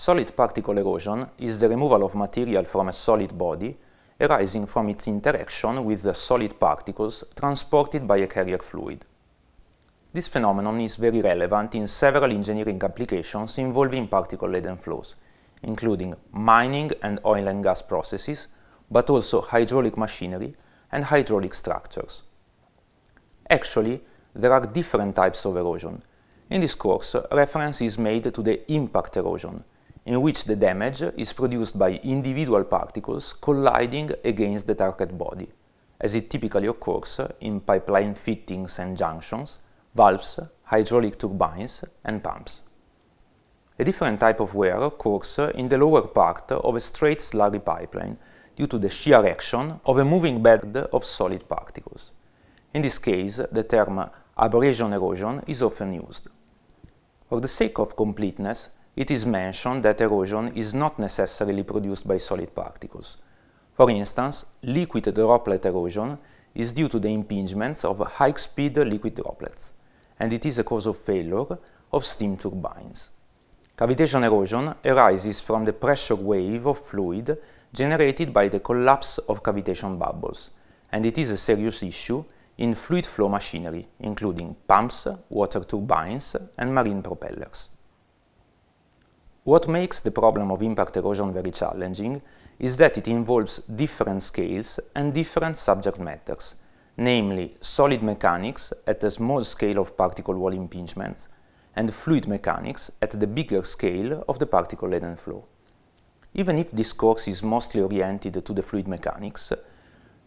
Solid particle erosion is the removal of material from a solid body arising from its interaction with the solid particles transported by a carrier fluid. This phenomenon is very relevant in several engineering applications involving particle-laden flows, including mining and oil and gas processes, but also hydraulic machinery and hydraulic structures. Actually, there are different types of erosion. In this course, reference is made to the impact erosion, in which the damage is produced by individual particles colliding against the target body, as it typically occurs in pipeline fittings and junctions, valves, hydraulic turbines, and pumps. A different type of wear occurs in the lower part of a straight slurry pipeline due to the shear action of a moving bed of solid particles. In this case, the term abrasion erosion is often used. For the sake of completeness, it is mentioned that erosion is not necessarily produced by solid particles. For instance, liquid droplet erosion is due to the impingements of high-speed liquid droplets, and it is a cause of failure of steam turbines. Cavitation erosion arises from the pressure wave of fluid generated by the collapse of cavitation bubbles, and it is a serious issue in fluid flow machinery, including pumps, water turbines, and marine propellers. What makes the problem of impact erosion very challenging is that it involves different scales and different subject matters, namely solid mechanics at the small scale of particle wall impingements and fluid mechanics at the bigger scale of the particle-laden flow. Even if this course is mostly oriented to the fluid mechanics,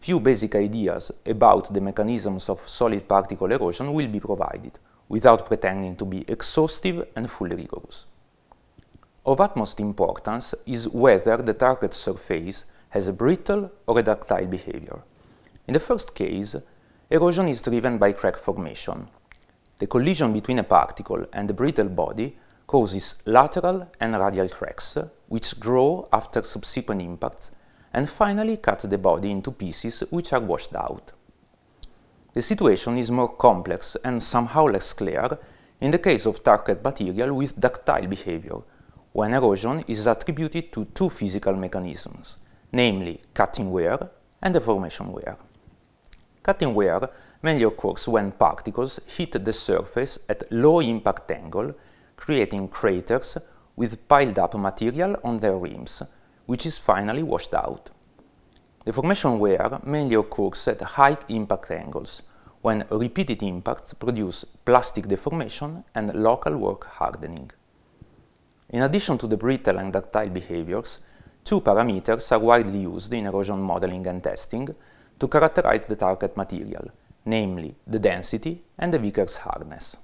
few basic ideas about the mechanisms of solid particle erosion will be provided, without pretending to be exhaustive and fully rigorous. Of utmost importance is whether the target surface has a brittle or a ductile behavior. In the first case, erosion is driven by crack formation. The collision between a particle and the brittle body causes lateral and radial cracks, which grow after subsequent impacts and finally cut the body into pieces which are washed out. The situation is more complex and somehow less clear in the case of target material with ductile behavior, when erosion is attributed to two physical mechanisms, namely cutting wear and deformation wear. Cutting wear mainly occurs when particles hit the surface at low impact angle, creating craters with piled up material on their rims, which is finally washed out. Deformation wear mainly occurs at high impact angles, when repeated impacts produce plastic deformation and local work hardening. In addition to the brittle and ductile behaviors, two parameters are widely used in erosion modeling and testing to characterize the target material, namely the density and the Vickers hardness.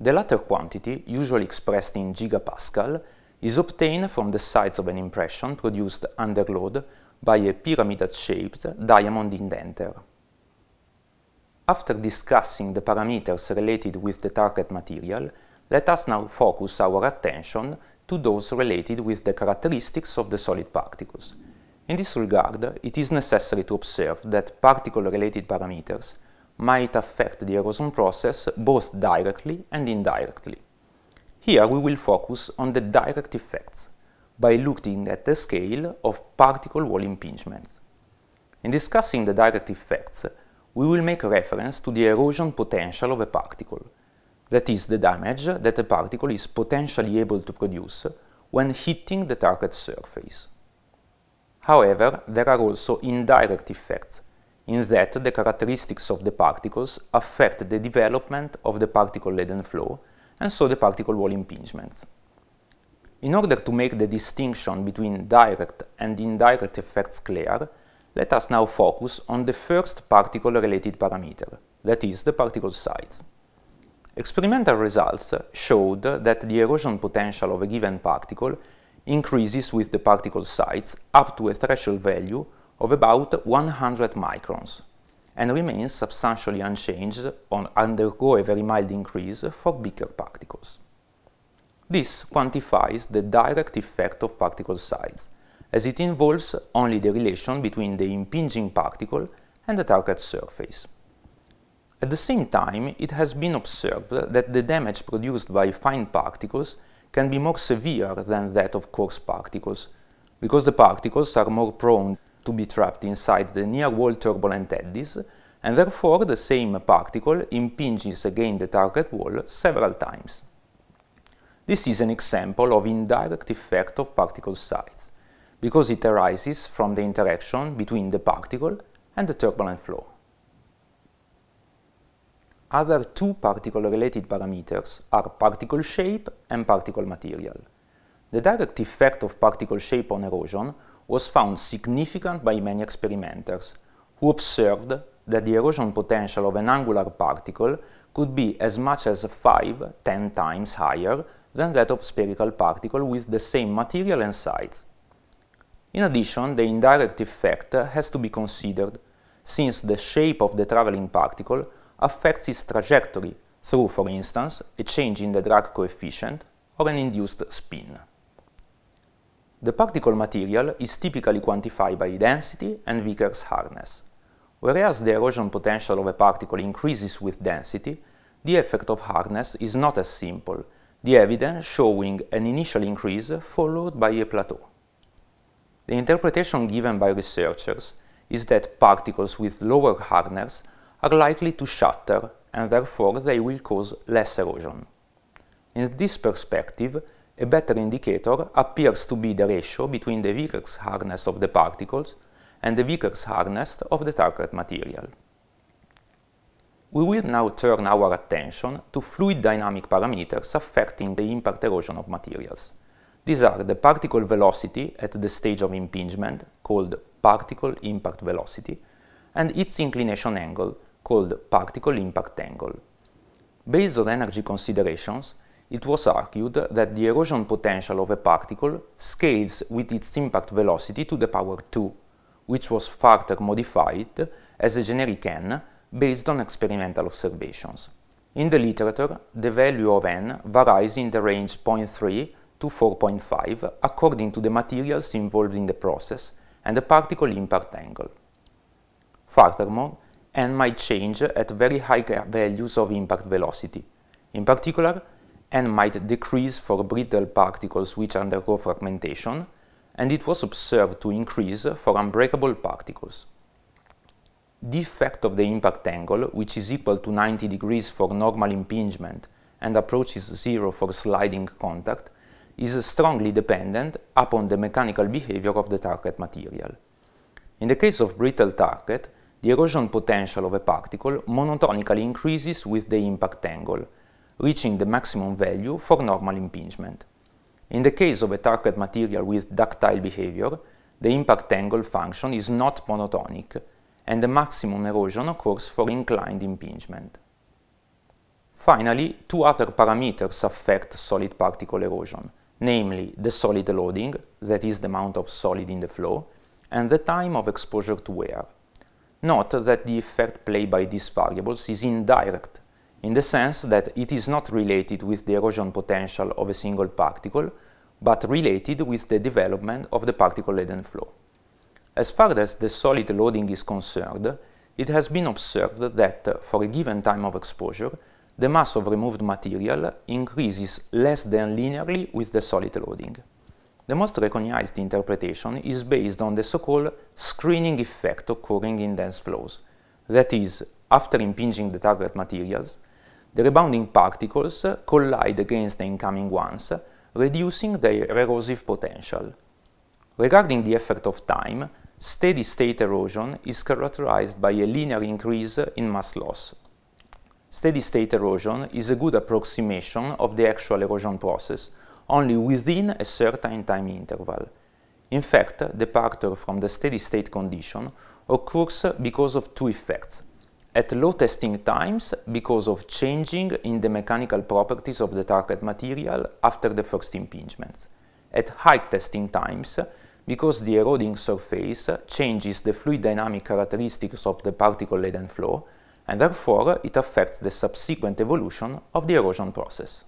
The latter quantity, usually expressed in gigapascal, is obtained from the size of an impression produced under load by a pyramid-shaped diamond indenter. After discussing the parameters related with the target material, let us now focus our attention to those related with the characteristics of the solid particles. In this regard, it is necessary to observe that particle-related parameters might affect the erosion process both directly and indirectly. Here we will focus on the direct effects by looking at the scale of particle wall impingements. In discussing the direct effects, we will make reference to the erosion potential of a particle, that is the damage that a particle is potentially able to produce when hitting the target surface. However, there are also indirect effects, in that the characteristics of the particles affect the development of the particle-laden flow and so the particle wall impingements. In order to make the distinction between direct and indirect effects clear, let us now focus on the first particle-related parameter, that is, the particle size. Experimental results showed that the erosion potential of a given particle increases with the particle size up to a threshold value of about 100 microns and remains substantially unchanged or undergo a very mild increase for bigger particles. This quantifies the direct effect of particle size, as it involves only the relation between the impinging particle and the target surface. At the same time, it has been observed that the damage produced by fine particles can be more severe than that of coarse particles, because the particles are more prone to be trapped inside the near-wall turbulent eddies, and therefore the same particle impinges against the target wall several times. This is an example of indirect effect of particle size, because it arises from the interaction between the particle and the turbulent flow. Other two particle-related parameters are particle shape and particle material. The direct effect of particle shape on erosion was found significant by many experimenters, who observed that the erosion potential of an angular particle could be as much as 5, 10 times higher than that of spherical particle with the same material and size. In addition, the indirect effect has to be considered, since the shape of the traveling particle affects its trajectory through, for instance, a change in the drag coefficient or an induced spin. The particle material is typically quantified by density and Vickers hardness. Whereas the erosion potential of a particle increases with density, the effect of hardness is not as simple, the evidence showing an initial increase followed by a plateau. The interpretation given by researchers is that particles with lower hardness are likely to shatter and therefore they will cause less erosion. In this perspective, a better indicator appears to be the ratio between the Vickers hardness of the particles and the Vickers hardness of the target material. We will now turn our attention to fluid dynamic parameters affecting the impact erosion of materials. These are the particle velocity at the stage of impingement, called particle impact velocity, and its inclination angle, called particle impact angle. Based on energy considerations, it was argued that the erosion potential of a particle scales with its impact velocity to the power 2, which was further modified as a generic n based on experimental observations. In the literature, the value of n varies in the range 0.3 to 4.5 according to the materials involved in the process and the particle impact angle. Furthermore, n might change at very high values of impact velocity. In particular, n might decrease for brittle particles which undergo fragmentation, and it was observed to increase for unbreakable particles. The effect of the impact angle, which is equal to 90 degrees for normal impingement and approaches zero for sliding contact, is strongly dependent upon the mechanical behavior of the target material. In the case of brittle target, the erosion potential of a particle monotonically increases with the impact angle, reaching the maximum value for normal impingement. In the case of a target material with ductile behavior, the impact angle function is not monotonic, and the maximum erosion occurs for inclined impingement. Finally, two other parameters affect solid particle erosion, namely the solid loading, that is the amount of solid in the flow, and the time of exposure to wear. Note that the effect played by these variables is indirect, in the sense that it is not related with the erosion potential of a single particle, but related with the development of the particle-laden flow. As far as the solid loading is concerned, it has been observed that uh, for a given time of exposure, the mass of removed material increases less than linearly with the solid loading. The most recognized interpretation is based on the so-called screening effect occurring in dense flows. That is, after impinging the target materials, the rebounding particles collide against the incoming ones, reducing their erosive potential. Regarding the effect of time, steady-state erosion is characterized by a linear increase in mass loss. Steady-state erosion is a good approximation of the actual erosion process, only within a certain time interval. In fact, departure from the steady-state condition occurs because of two effects. At low testing times, because of changing in the mechanical properties of the target material after the first impingements. At high testing times, because the eroding surface changes the fluid dynamic characteristics of the particle-laden flow, and therefore it affects the subsequent evolution of the erosion process.